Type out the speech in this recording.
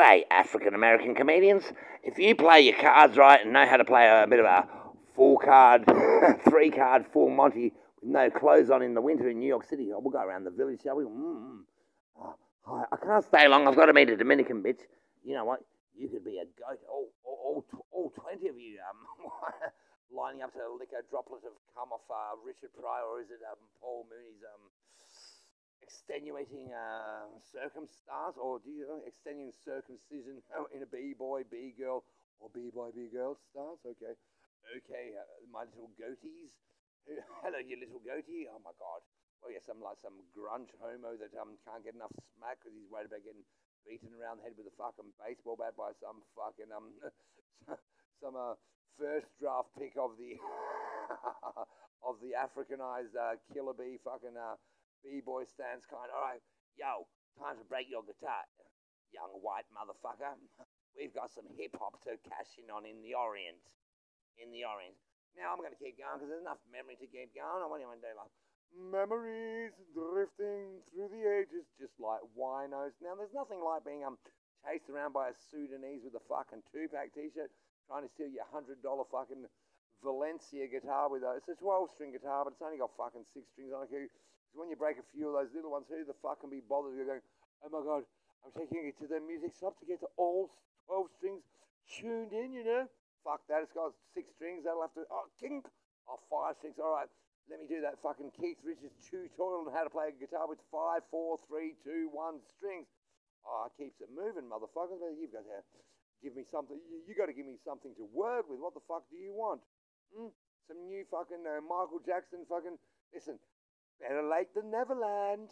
Hey, African American comedians, if you play your cards right and know how to play a bit of a four card, three card, full Monty with no clothes on in the winter in New York City, we'll go around the village, shall we? Mm. Oh, I can't stay long. I've got to meet a Dominican bitch. You know what? You could be a goat. All, all, all, all 20 of you um, lining up to lick a droplet of cum off uh, Richard Pryor, or is it um, Paul Mooney's um, extenuating uh, circumstance, or do you know, extenuating circumcision in a B boy, B girl, or B boy, B girl stance? Okay, okay, uh, my little goatees. Hello, you little goatee. Oh my God. Oh yeah, some like some grunge homo that um can't get enough smack because he's worried about getting beaten around the head with a fucking baseball bat by some fucking um some uh, first draft pick of the of the Africanized uh, killer bee fucking uh, B-boy stands kind. All right, yo, time to break your guitar, young white motherfucker. We've got some hip hop to cash in on in the Orient. In the Orient. Now I'm going to keep going because there's enough memory to keep going. I want you to do like memories drifting through the ages, just like winos. Now there's nothing like being um chased around by a Sudanese with a fucking Tupac T-shirt trying to steal your hundred dollar fucking Valencia guitar with a it's a 12 string guitar, but it's only got fucking six strings on it. Because when you break a few of those little ones, who the fuck can be bothered? You're going, oh my god, I'm taking it to the music shop to get to all 12 strings tuned in, you know? Fuck that, it's got six strings, that'll have to, oh, king, oh, five strings, all right. Let me do that fucking Keith Richards tutorial on how to play a guitar with five, four, three, two, one strings. Oh, it keeps it moving, motherfuckers. You've got to give me something. You, you got to give me something to work with. What the fuck do you want? Hmm? Some new fucking uh, Michael Jackson fucking. Listen, Better late than Neverland.